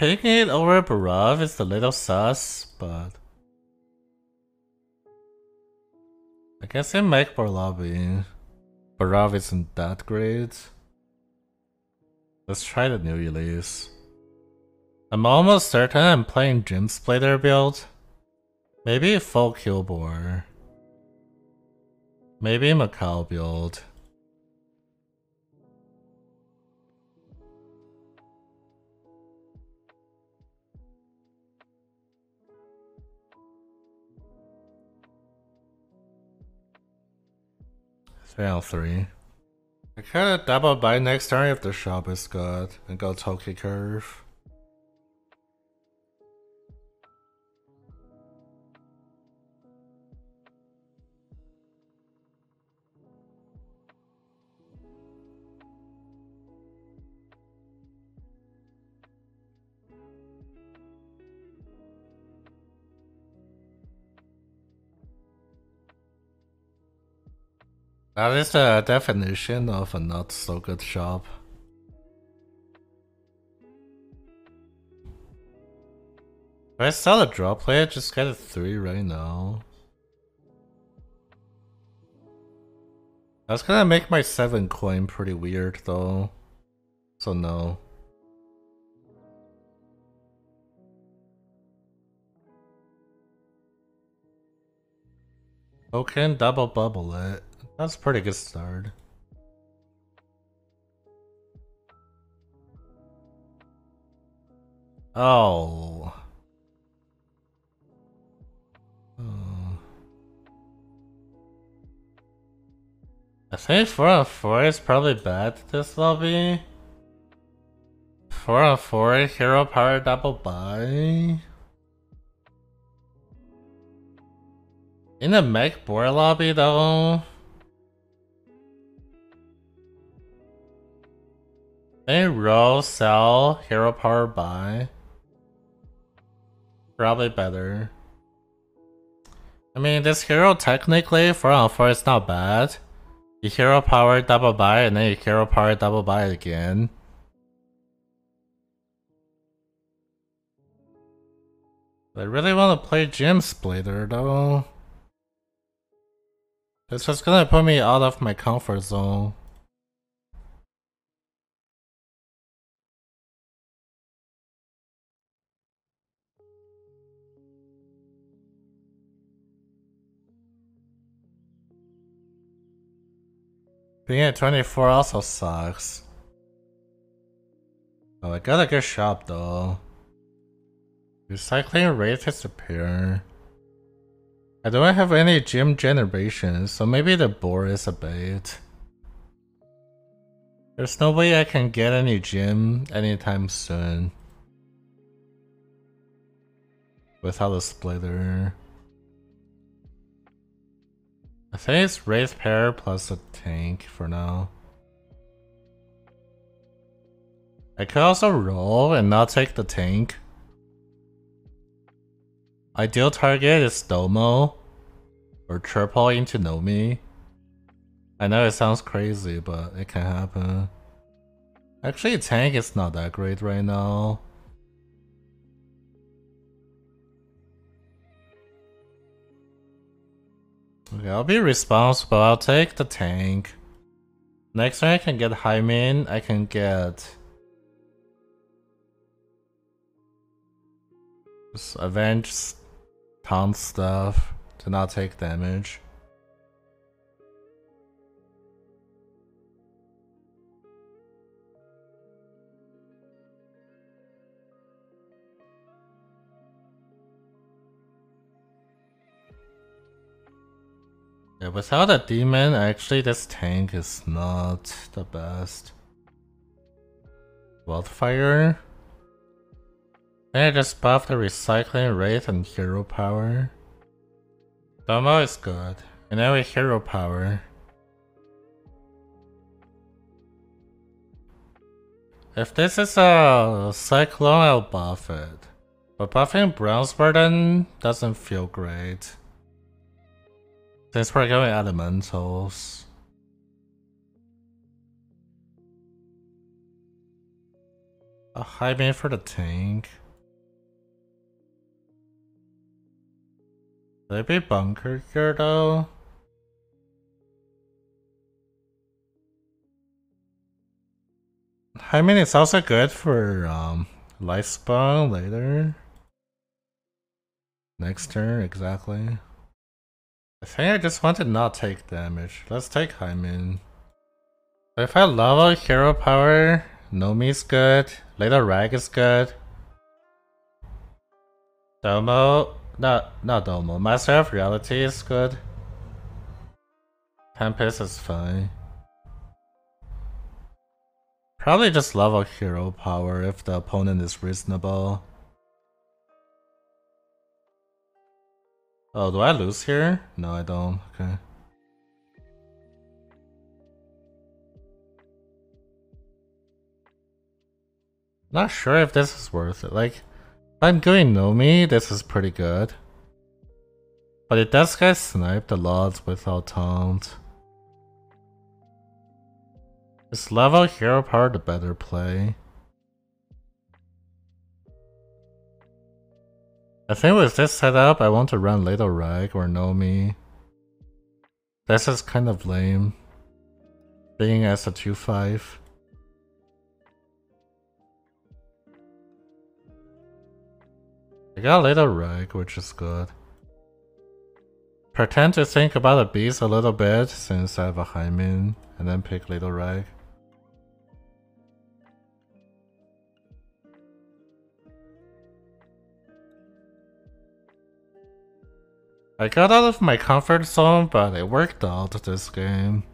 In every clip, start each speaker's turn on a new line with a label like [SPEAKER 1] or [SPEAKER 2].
[SPEAKER 1] Picking it over Barav is a little sus, but... I guess I make Barlabi. Barav isn't that great. Let's try the new release. I'm almost certain I'm playing Gem Splitter build. Maybe a full Killbore. Maybe Macaw build. Out three. I kinda double buy next turn if the shop is good and go Toki curve. That is the definition of a not so good shop. If I sell a draw play, just get a 3 right now. That's gonna make my 7 coin pretty weird though. So no. Okay, double bubble it. That's pretty good start. Oh. oh. I think 4 on 4 is probably bad this lobby. 4 on 4 hero power double buy. In the mech board lobby though. Any row, sell, hero power, buy. Probably better. I mean, this hero technically, 4 on 4 is not bad. You hero power double buy and then you hero power double buy again. I really want to play Gem Splitter though. It's just gonna put me out of my comfort zone. Being at 24 also sucks. Oh, I got a good shop though. Recycling Wraith disappear. I don't have any gem generations, so maybe the board is a bait. There's no way I can get any gem anytime soon. Without a splitter. I think it's Wraith Pair plus a tank for now. I could also roll and not take the tank. Ideal target is Domo or triple into Nomi. I know it sounds crazy, but it can happen. Actually, tank is not that great right now. I'll be responsible. I'll take the tank. Next time I can get Highmane, I can get... Just avenge stuff to not take damage. Yeah, without a demon, actually this tank is not the best. Wildfire? Then I just buff the recycling wraith and hero power. Domo is good. And now we hero power. If this is a cyclone, I'll buff it. But buffing Bronze Burden doesn't feel great. Since we're going elementals. a Highmane for the tank. Maybe bunker here though? I mean, it's also good for um, life spawn later. Next turn, exactly. I think I just want to not take damage. Let's take Highmane. If I level hero power, Nomi's good, Little Rag is good. Domo, not, not Domo, Master of Reality is good. Tempest is fine. Probably just level hero power if the opponent is reasonable. Oh, do I lose here? No, I don't. Okay. Not sure if this is worth it. Like, I'm doing Nomi, this is pretty good. But it does get sniped a lot without taunt. Is level hero power the better play? I think with this setup, I want to run Little Rag or Nomi. This is kind of lame. Being as a 2-5. I got Little Rag, which is good. Pretend to think about the beast a little bit since I have a Highmane, and then pick Little Rag. I got out of my comfort zone, but it worked out this game.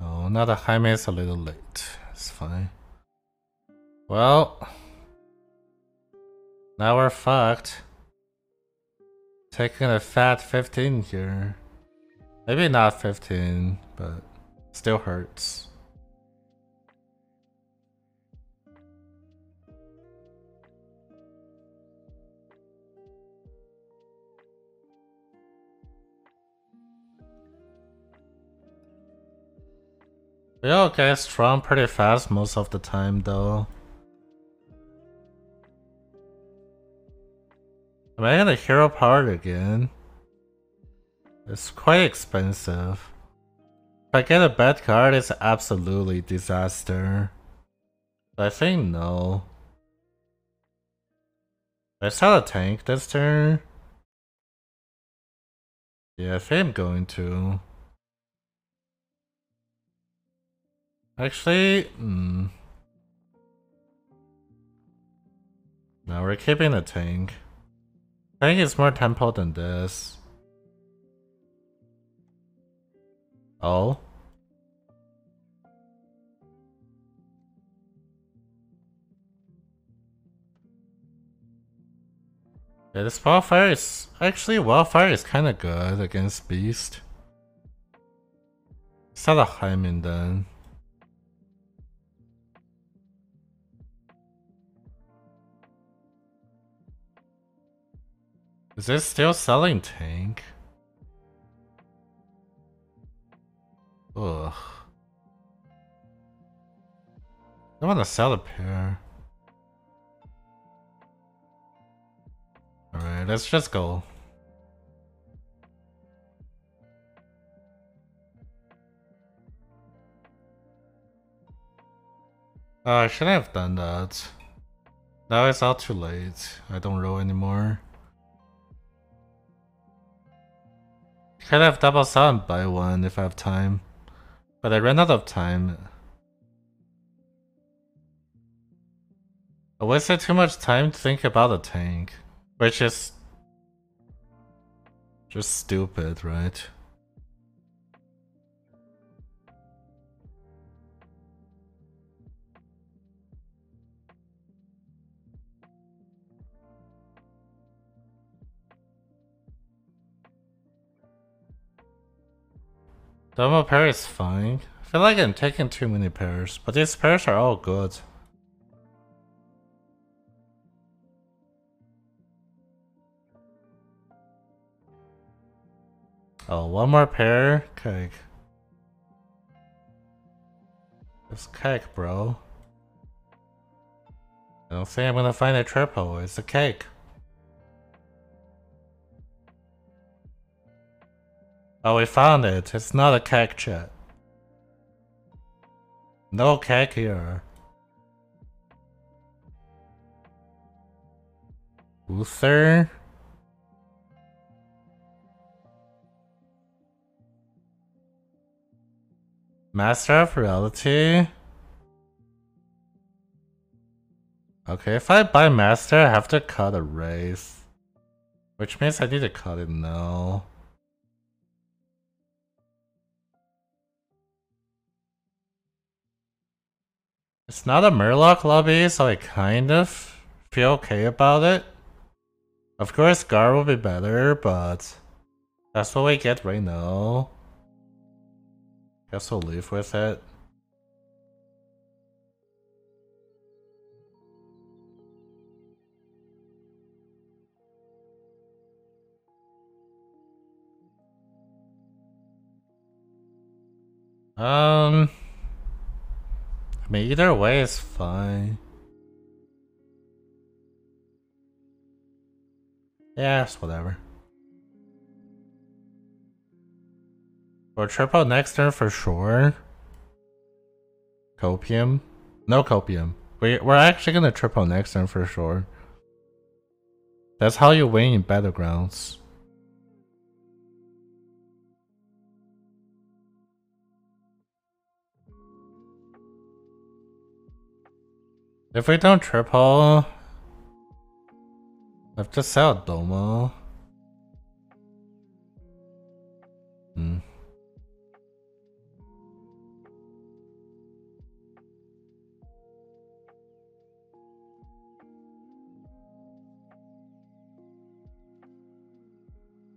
[SPEAKER 1] Oh, now the Jaime is a little late. It's fine. Well, now we're fucked. Taking a fat 15 here. Maybe not 15, but still hurts. We all get strong pretty fast most of the time though. Am I gonna hero power again? It's quite expensive. If I get a bad card, it's absolutely disaster. But I think no. I saw a tank this turn. Yeah, I think I'm going to. Actually, hmm. No, we're keeping the tank. Tank is more tempo than this. Oh? Yeah, this wildfire is actually wildfire is kind of good against beast. Not a Highmane then. Is this still selling tank? Ugh. I want to sell a pair. Alright, let's just go. Oh, I shouldn't have done that. Now it's all too late. I don't roll anymore. Could have double sound buy one if I have time. But I ran out of time. I wasted too much time to think about a tank. Which is... Just stupid, right? Double pair is fine. I feel like I'm taking too many pairs, but these pairs are all good. Oh, one more pair? Cake. It's cake, bro. I don't think I'm gonna find a triple, it's a cake. Oh, we found it. It's not a cake chat. No cake here. Master of Reality? Okay, if I buy Master, I have to cut a race. Which means I need to cut it now. It's not a Murloc lobby, so I kind of feel okay about it. Of course, Gar will be better, but that's what we get right now. Guess we'll live with it. Um, I mean, either way is fine. It's whatever. Or triple next turn for sure. Copium? No copium. We, we're actually gonna triple next turn for sure. That's how you win in battlegrounds. If we don't triple, I have to sell Domo. Hmm.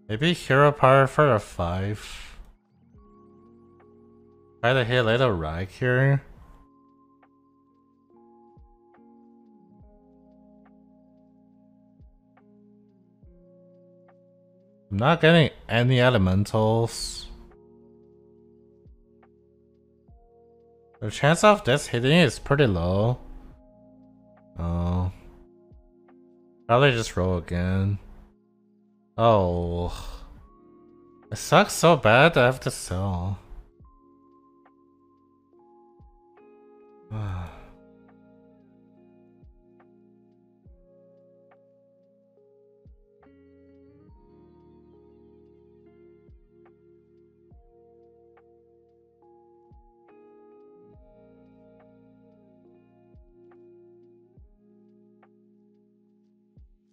[SPEAKER 1] Maybe hero power for a 5. Try to hit little Rag here. Not getting any elementals. The chance of this hitting is pretty low. Oh. Probably just roll again. Oh. It sucks so bad I have to sell. Ah.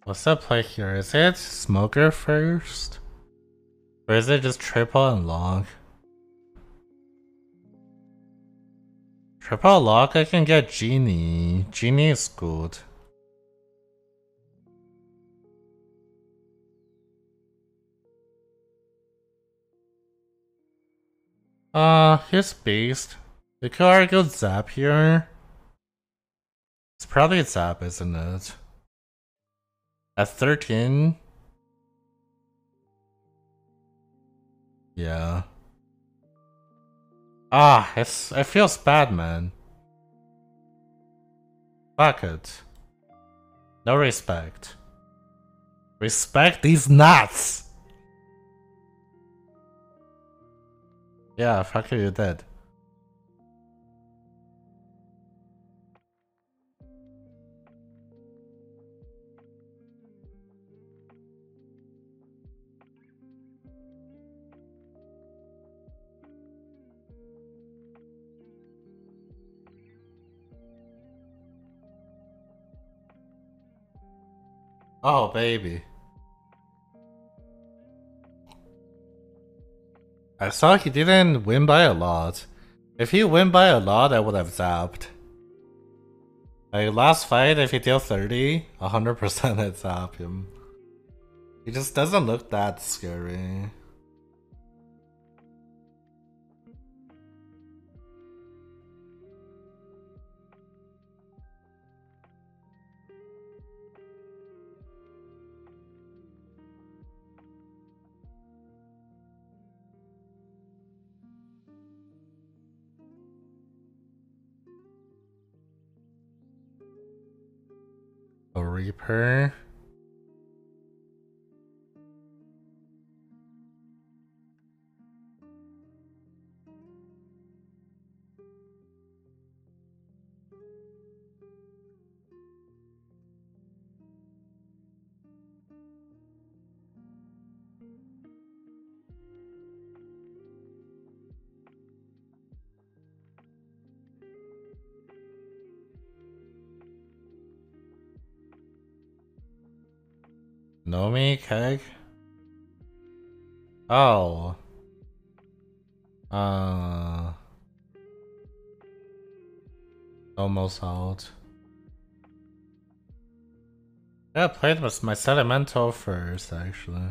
[SPEAKER 1] What's the play here? Is it Smogger first? Or is it just triple and long? Triple lock, I can get Genie. Genie is good. Uh, here's Beast. We could argue Zap here. It's probably Zap, isn't it? At 13? Yeah. Ah, it's it feels bad, man. Fuck it. No respect. Respect these nuts! Yeah, fuck you, you're dead. Oh, baby. I saw he didn't win by a lot. If he win by a lot, I would have zapped. Like last fight, if he deal 30, 100% I'd zap him. He just doesn't look that scary. Reaper. Nomi keg? Oh. Uh. Almost out. Yeah, I played with my Sellemental first, actually.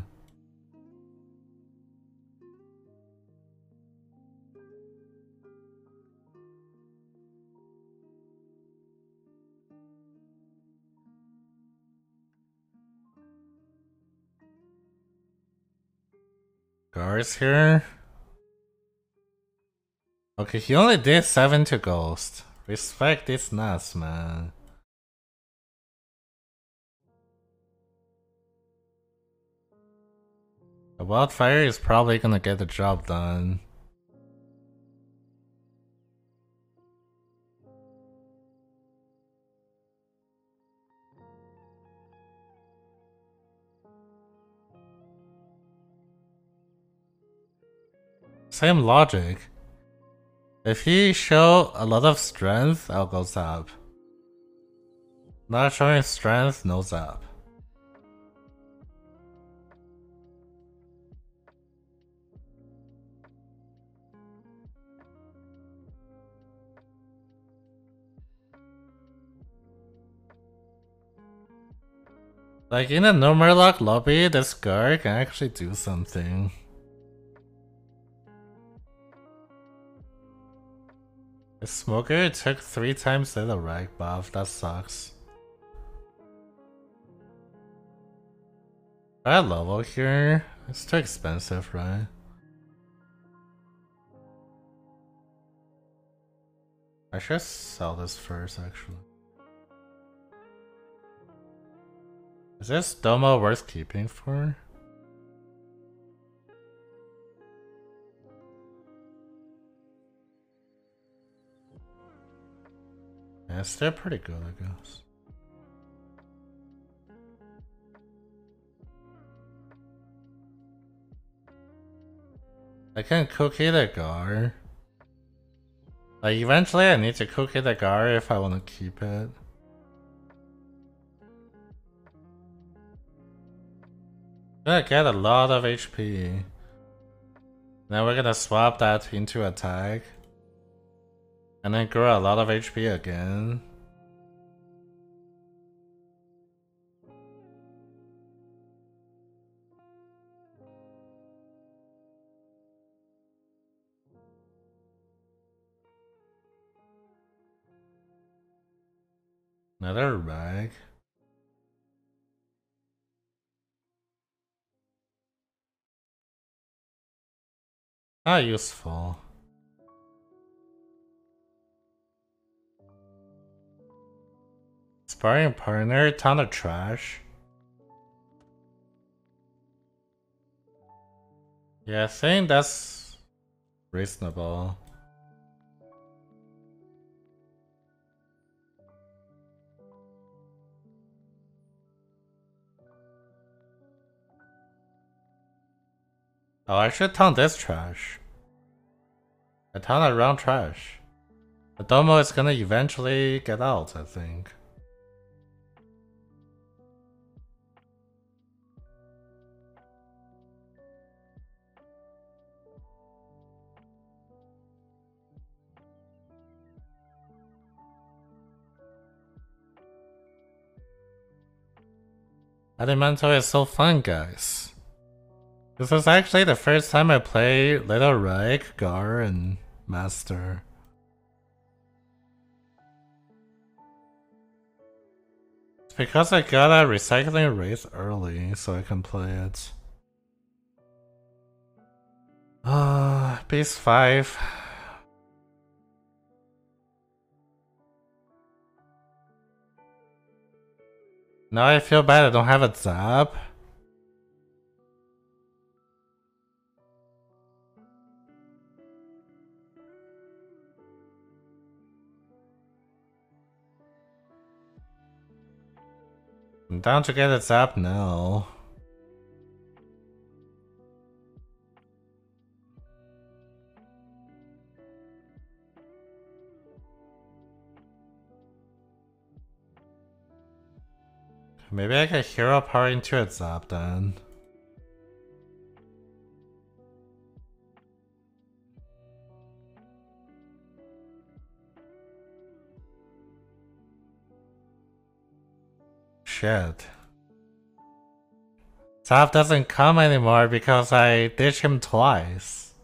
[SPEAKER 1] Here. Okay, he only did 7 to Ghost. Respect these nuts, man. The wildfire is probably gonna get the job done. Same logic. If he show a lot of strength, I'll go zap. Not showing strength, no zap. Like in a normal lock lobby, this guy can actually do something. The Smogger took three times the rag buff, that sucks. That level here, it's too expensive, right? I should sell this first, actually. Is this Domo worth keeping for? They're pretty good, I guess. I can cookie the gar. Like, eventually I need to cookie the gar if I want to keep it. Gonna get a lot of HP. Now we're gonna swap that into attack. And then grow a lot of HP again. Another bag. Not useful. Sparring partner, ton of trash. Yeah, I think that's reasonable. Oh, I should ton this trash. A ton of round trash. The domo is gonna eventually get out, I think. Elemental is so fun, guys. This is actually the first time I play Little Rag, Gar, and Master. It's because I got a recycling wraith early, so I can play it. Ah, uh, base 5. Now I feel bad I don't have a zap. I'm down to get a zap now. Maybe I can hero power into a zap then. Shit. Zap doesn't come anymore because I ditched him twice.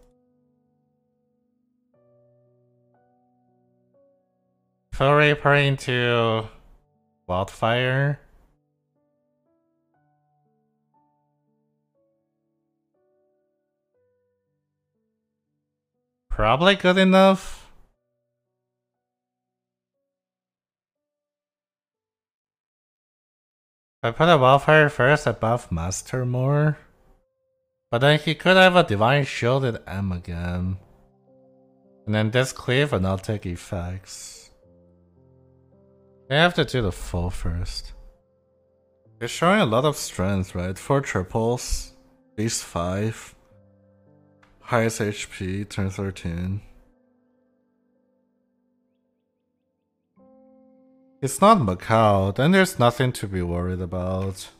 [SPEAKER 1] Full Reaper into Wildfire. Probably good enough. I put a Wildfire first above Master more. But then he could have a Divine Shield at M again. And then this cleave and I'll take effects. I have to do the full first. You're showing a lot of strength, right? Four triples, base 5. Highest HP, turn 13. It's not Macaw, then there's nothing to be worried about.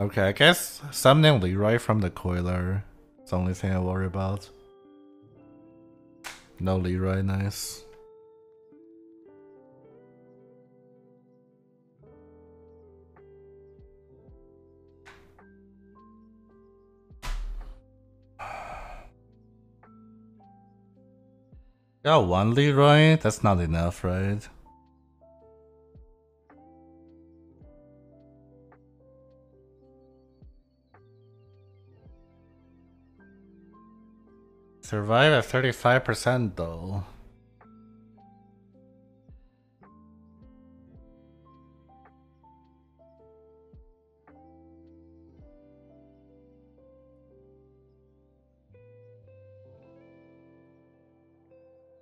[SPEAKER 1] Okay, I guess summoning Leeroy from the Coiler is the only thing I worry about. No Leeroy, nice. Got one Leeroy? That's not enough, right? Survive at 35% though.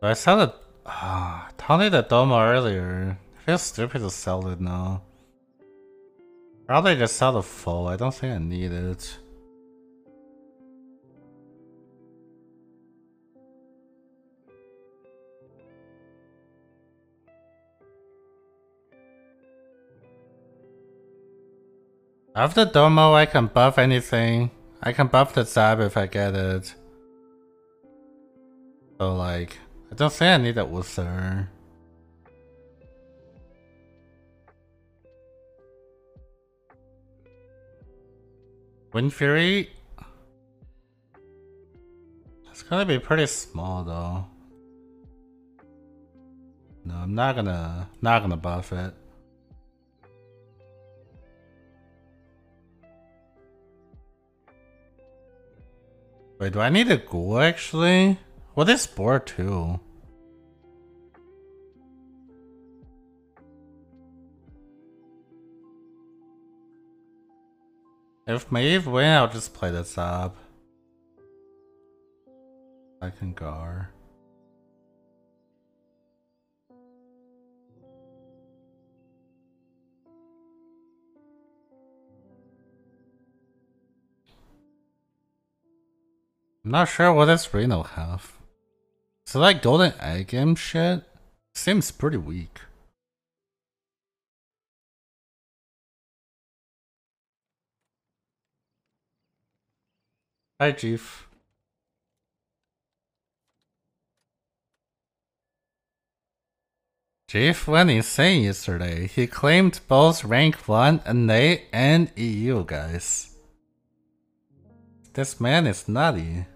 [SPEAKER 1] I saw the ah, Tony the Domo earlier. I feel stupid to sell it now. Probably just sell the full. I don't think I need it. After Domo, I can buff anything. I can buff the Zap if I get it. So like, I don't think I need that Uther. Wind Fury? It's gonna be pretty small though. No, I'm not gonna not gonna buff it. Wait, do I need a ghoul actually? What is Spore 2? If Maeve win, I'll just play this up. I can gar. I'm not sure what does Reno have. So like golden egg game shit seems pretty weak. Hi Chief. Chief went insane yesterday. He claimed both rank 1 and A and EU guys. This man is nutty.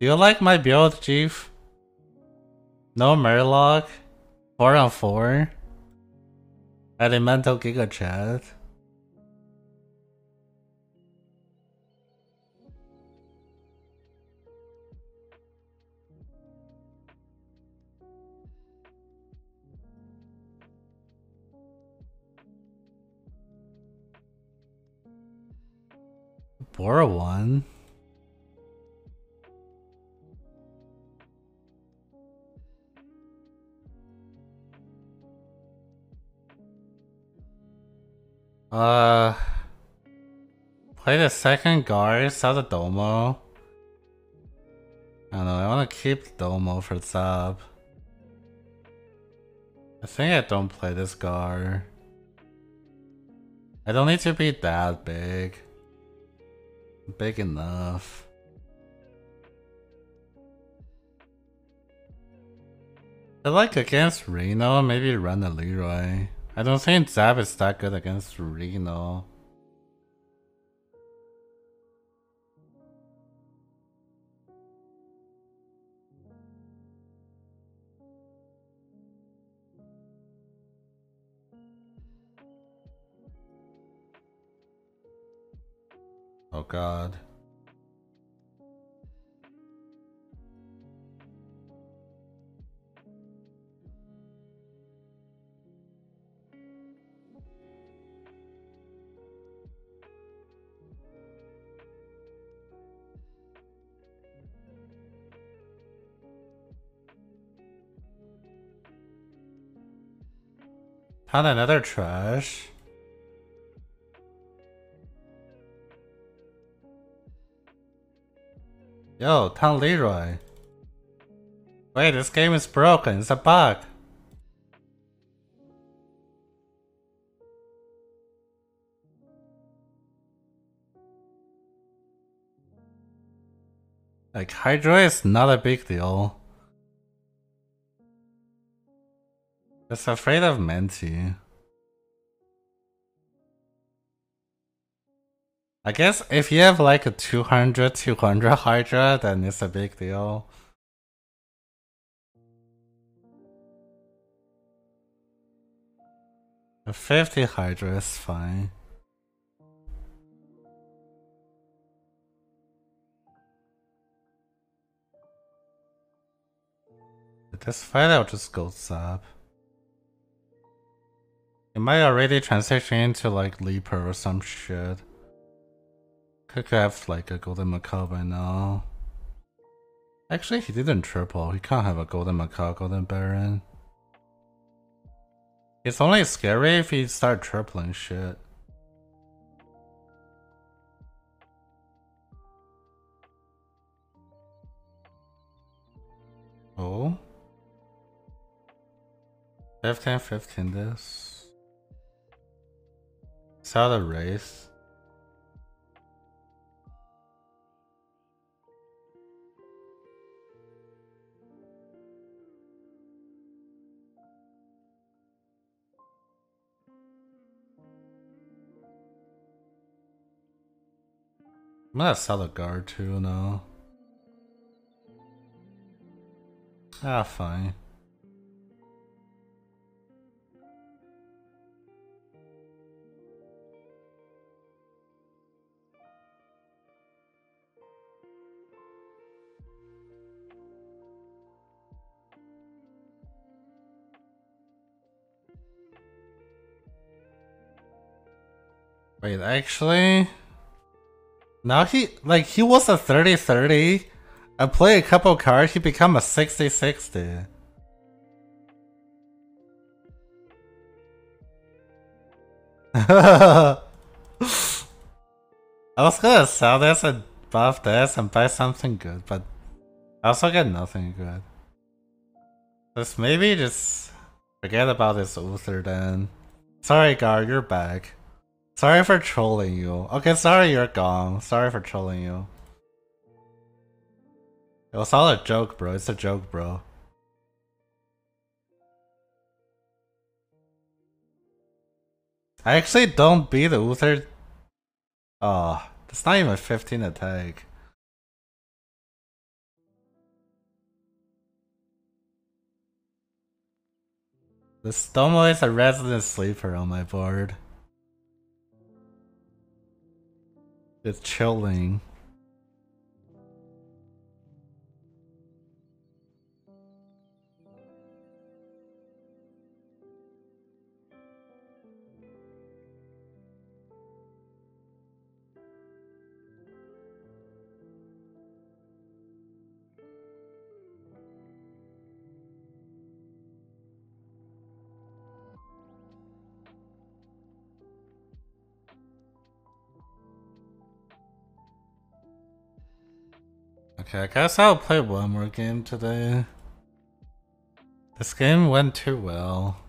[SPEAKER 1] you like my build, Chief? No Murloc? 4 on 4? Elemental Giga Chat? Bora one. Uh, play the second guard, sell the Domo. I don't know, I want to keep Domo for sub. I think I don't play this guard. I don't need to be that big. Big enough. I like against Reno, maybe run the Leeroy. I don't think Zap is that good against Reno. Oh god. Found another trash. Yo, Tom Leeroy. Wait, this game is broken. It's a bug. Like, Hydra is not a big deal. Just afraid of Menti. I guess if you have like a 200, 200 Hydra, then it's a big deal. A 50 Hydra is fine. This fight I'll just go sub. It I already transitioning into like Leaper or some shit. Could have like a golden Macaw by now. Actually, he didn't triple. He can't have a golden Macaw, golden Baron. It's only scary if he start tripling shit. Oh? 15, 15 this. Saw the race. I'm gonna sell a guard too now. Ah, fine. Wait, actually... Now he, like, he was a 30-30. I play a couple cards, he become a 60-60. I was gonna sell this and buff this and buy something good, but I also get nothing good. Let's maybe just forget about this Uther then. Sorry, Gar, you're back. Sorry for trolling you. Okay, sorry you're gone. Sorry for trolling you. It was all a joke, bro. It's a joke, bro. I actually don't beat the Uther. Ah, oh, it's not even 15 attack. The Stomo is a resident sleeper on my board. It's chilling. Okay, I guess I'll play one more game today. This game went too well.